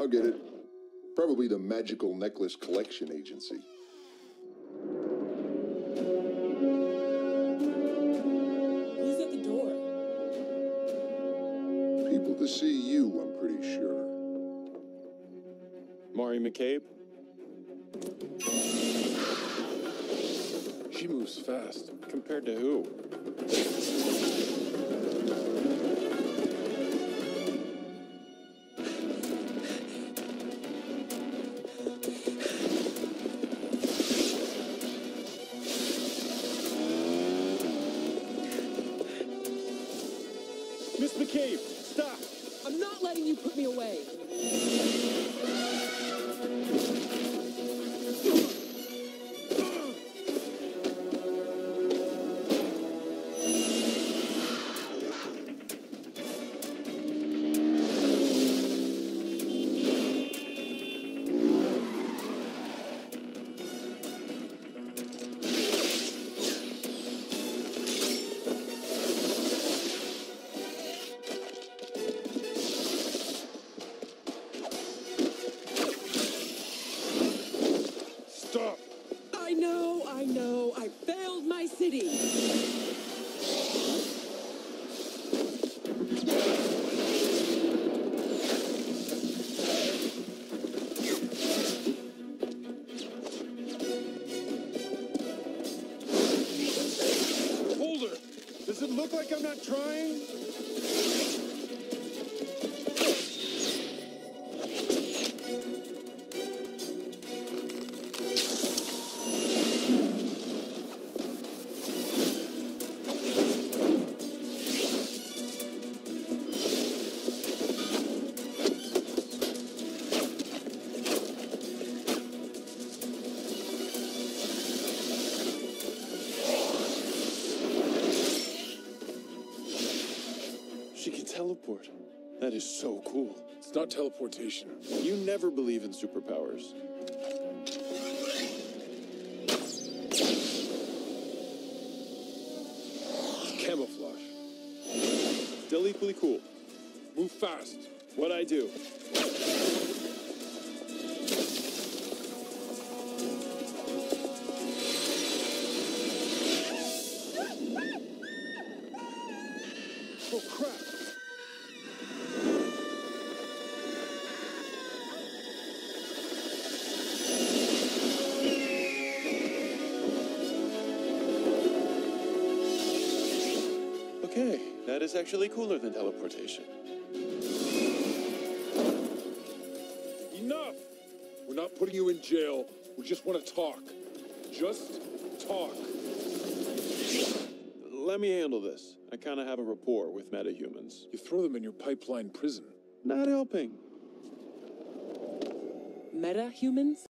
I'll get it. Probably the Magical Necklace Collection Agency. Who's at the door? People to see you, I'm pretty sure. Mari McCabe? She moves fast. Compared to who? Miss McCabe, stop! I'm not letting you put me away. I know. I failed my city. Does it look like I'm not trying? Teleport. That is so cool. It's not teleportation. You never believe in superpowers. Camouflage. Still equally cool. Move fast. What I do. Oh, crap! Okay, that is actually cooler than teleportation. Enough! We're not putting you in jail. We just want to talk. Just talk. Let me handle this. I kind of have a rapport with metahumans. You throw them in your pipeline prison. Not helping. Meta humans?